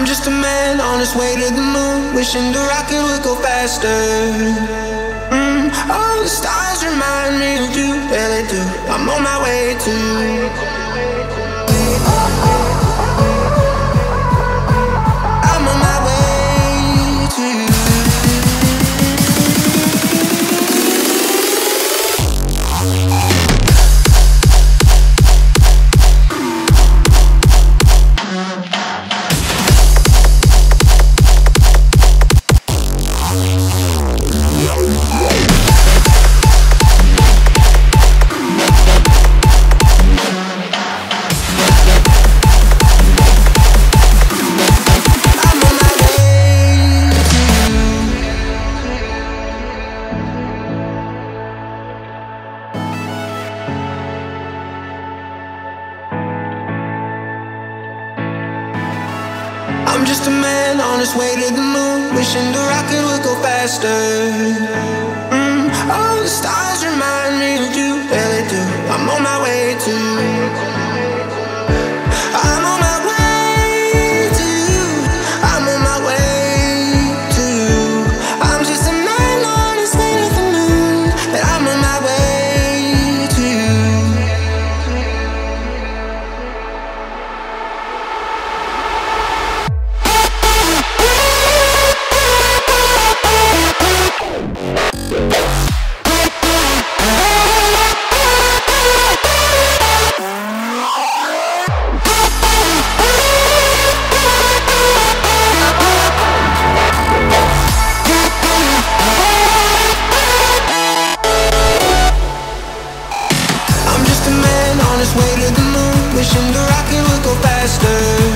I'm just a man on his way to the moon, wishing the rocket would go faster. Mm, all the stars remind me of you, yeah they do. I'm on my way to I'm just a man on his way to the moon, wishing the rocket would go faster. Wishing the rocket would go faster.